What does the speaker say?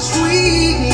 sweet